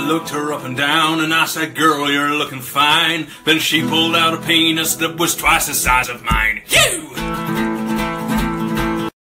I looked her up and down and I said, Girl, you're looking fine. Then she pulled out a penis that was twice the size of mine. You!